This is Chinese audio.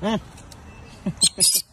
嗯。